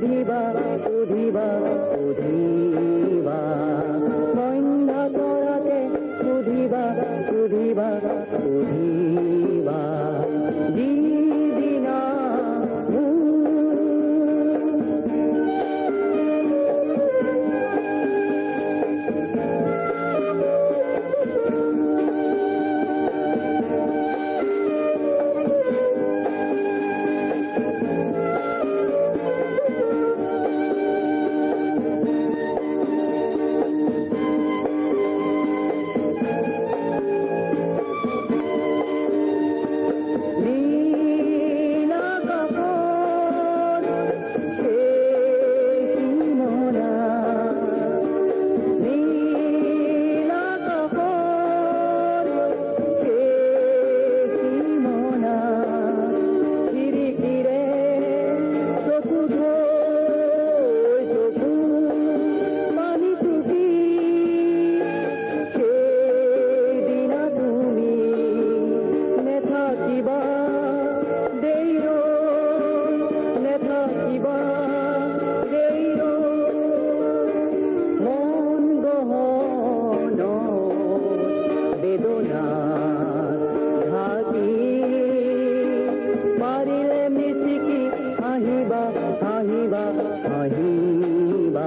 সুধিবা সুধিবা সুধিবা বন্ধ তৰাকে সুধিবা সুধিবা সুধিবা मिसिकी आहिबा हाही आहिबा